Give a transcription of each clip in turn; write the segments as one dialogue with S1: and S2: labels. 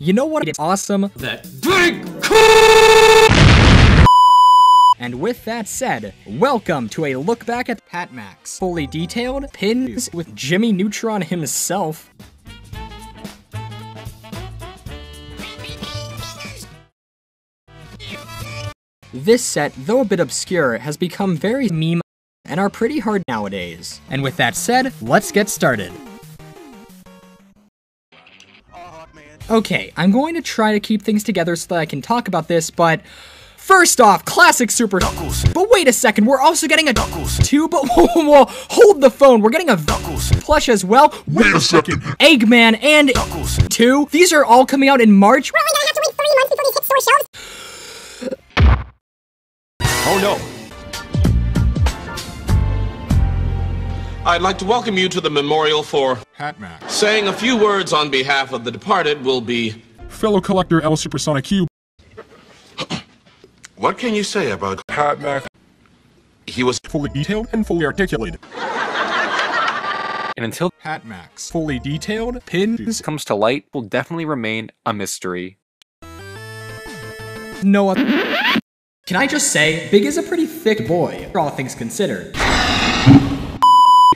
S1: You know what? It's awesome.
S2: That big
S1: And with that said, welcome to a look back at PatMac's. Fully detailed pins with Jimmy Neutron himself. This set, though a bit obscure, has become very meme and are pretty hard nowadays. And with that said, let's get started. Okay, I'm going to try to keep things together so that I can talk about this, but first off, classic Super But wait a second, we're also getting a two, but whoa, whoa, whoa, hold the phone, we're getting a Duckles plush as well.
S3: Wait a second.
S1: Eggman and two. These are all coming out in March.
S4: We're only gonna have to wait three months before these hit store shelves.
S2: Oh no.
S5: I'd like to welcome you to the memorial for
S3: Hatmax.
S5: Saying a few words on behalf of the departed will be
S3: Fellow collector LSuperSonicQ.
S6: What can you say about
S3: Hat Max.
S6: he was
S3: Fully detailed and fully articulated.
S7: and until
S3: Hat Max. Fully detailed pins.
S7: this comes to light, will definitely remain a mystery.
S1: Noah. Can I just say, Big is a pretty thick boy, all things considered.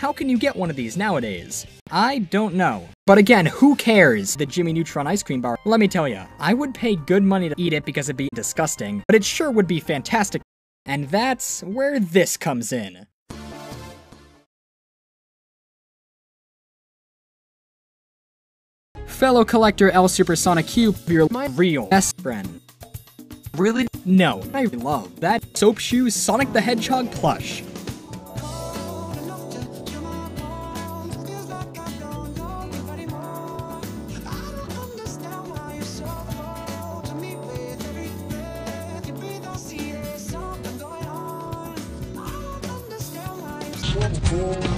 S1: How can you get one of these nowadays? I don't know. But again, who cares? The Jimmy Neutron ice cream bar. Let me tell you, I would pay good money to eat it because it'd be disgusting, but it sure would be fantastic. And that's where this comes in. Fellow collector LSuperSonicQ, you're my real best friend.
S7: Really?
S1: No, I love that Soap Shoes Sonic the Hedgehog plush. Whoa, whoa.